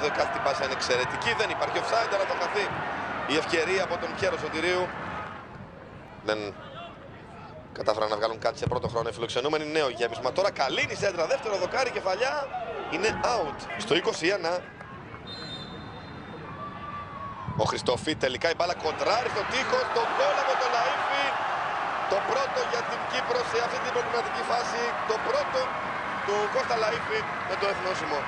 Επειδή κάθε την πάσα είναι εξαιρετική, δεν υπάρχει offside, αλλά θα χαθεί η ευκαιρία από τον Πιέρο Σωτηρίου. Δεν κατάφεραν να βγάλουν κάτι σε πρώτο χρόνο οι φιλοξενούμενοι. Νέο γέμισμα. Τώρα καλύνει σέντρα, δεύτερο δοκάρι, κεφαλιά. Είναι out. Στο 21. Ο Χριστοφή τελικά η μπάλα κοντράρει στο τείχος, το γκολ από το Λαΐφι. Το πρώτο για την Κύπρο σε αυτή την προβληματική φάση. Το πρώτο του Κώστα Λαΐφι με το εθνόσημο.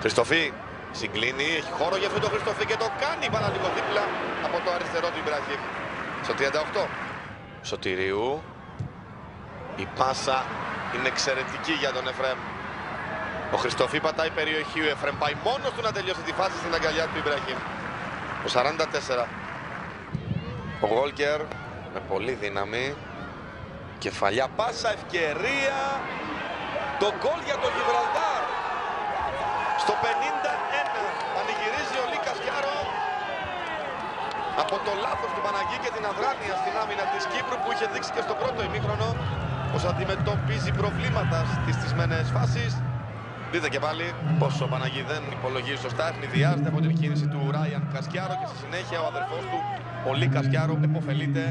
Χριστοφή συγκλίνει, έχει χώρο για αυτό το Χριστοφή και το κάνει μπάλα λίγο δίπλα από το αριστερό του Ιμπραχήμ. Στο 38. Σωτηρίου. Η πάσα είναι εξαιρετική για τον Εφρέμ. Ο Χριστοφή πατάει περιοχή, ο Εφρέμ πάει μόνος του να τελειώσει τη φάση στην αγκαλιά του Ιμπραχήμ. Το 44. Ο Γόλκερ με πολύ δύναμη. Κεφαλιά πάσα, ευκαιρία. Το γκολ για τον Γιβραλτάρ. Στο 51 πανηγυρίζει ο Λίκας Κιάρο από το λάθος του Παναγί και την αδράνεια στην άμυνα της Κύπρου που είχε δείξει και στο πρώτο ημίχρονο πως αντιμετωπίζει προβλήματα στις στισμένες φάσεις. Δείτε και πάλι πόσο ο Παναγί δεν υπολογίζει σωστά, ευνηδιάζεται από την κίνηση του Ράιαν Κασκιάρο και στη συνέχεια ο αδερφός του, ο Λί Κασκιάρο, εποφελείται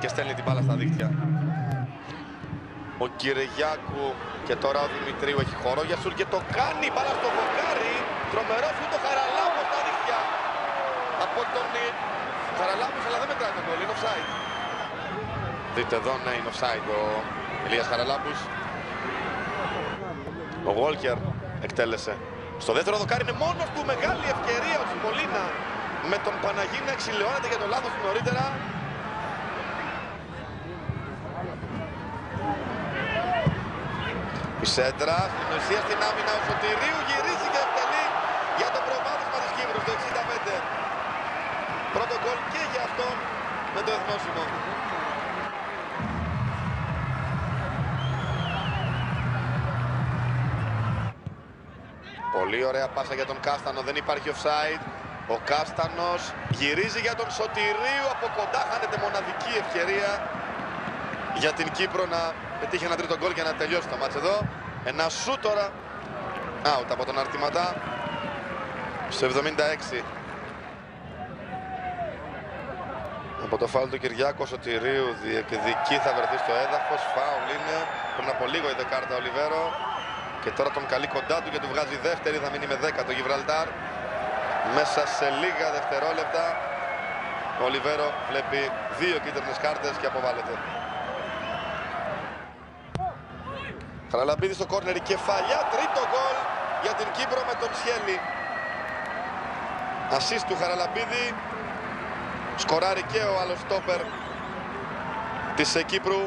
και στέλνει την μπάλα στα δίκτυα. Ο Κυρεγιάκου και τώρα ο Δημητρίου έχει χώρο για σουρ και το κάνει μπάλα στο βοκάρι. Τρομερό σου το Χαραλάμπος στα δίχτυα. Από τον Χαραλάμπος αλλά δεν μετράει τον γκολ, είναι offside. Δείτε εδώ, ναι, είναι offside ο Ηλίας Χαραλάμπους. Ο Βόλκερ εκτέλεσε. Στο δεύτερο δοκάρι είναι μόνος του μεγάλη ευκαιρία ο Τσιπολίνα με τον Παναγί να εξηλαιώνεται για το λάθος του νωρίτερα. Η Σέντρα, στην ουσία στην άμυνα ο Σωτηρίου γυρίζει και εκτελεί για το προβάδισμα της Κύπρου στο 65. Πρώτο γκολ και για αυτόν με το εθνόσημο. Πολύ ωραία πάσα για τον Κάστανο, δεν υπάρχει offside. Ο Κάστανος γυρίζει για τον Σωτηρίου, από κοντά χάνεται μοναδική ευκαιρία για την Κύπρο να πετύχει ένα τρίτο γκολ και να τελειώσει το μάτς εδώ. Ένα σου τώρα, out από τον Αρτηματά, στο 76. Από το φάουλ του Κυριάκου Σωτηρίου διεκδικεί θα βρεθεί στο έδαφος. Φάουλ είναι πριν από λίγο η δεκάρτα Ολιβέρο. Και τώρα τον καλεί κοντά του και του βγάζει δεύτερη. Θα μείνει με 10 το Γιβραλτάρ. Μέσα σε λίγα δευτερόλεπτα ο Ολιβέρο βλέπει δύο κίτρινες κάρτες και αποβάλλεται. Χαραλαμπίδη στο κόρνερ, κεφαλιά, τρίτο γκολ για την Κύπρο με τον Σιέλη. Ασίστ του Χαραλαμπίδη, σκοράρει και ο άλλος στόπερ της Κύπρου